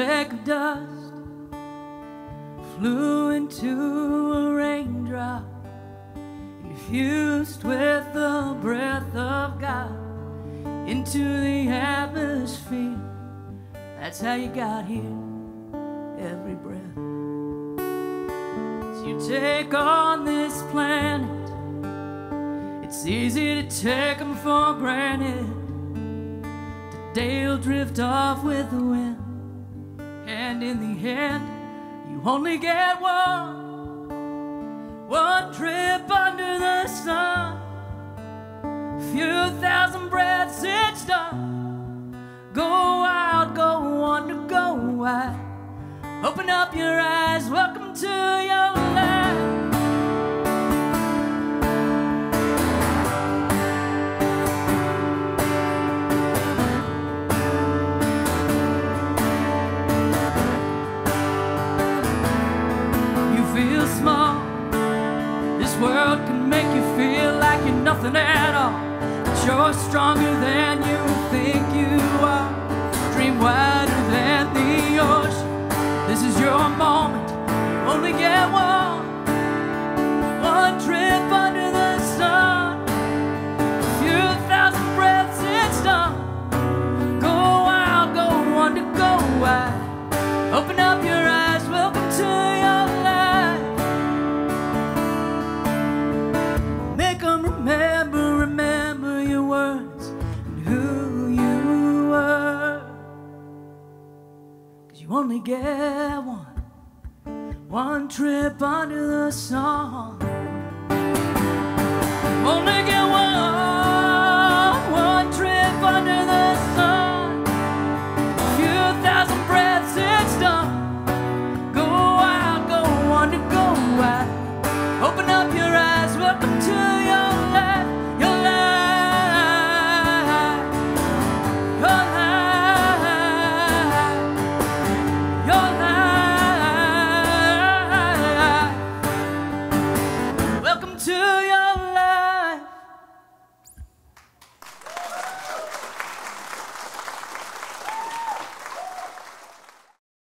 speck of dust flew into a raindrop, infused with the breath of God into the atmosphere. That's how you got here, every breath. You take on this planet, it's easy to take them for granted. Today you'll drift off with the wind, and in the end, you only get one. One trip under the sun, few thousand breaths each done. Go out, go under, go wide. Open up your eyes, welcome to world can make you feel like you're nothing at all. But you're stronger than you think you are. Dream wider than the ocean. This is your moment. You only get one. One trip you only get one, one trip under the sun.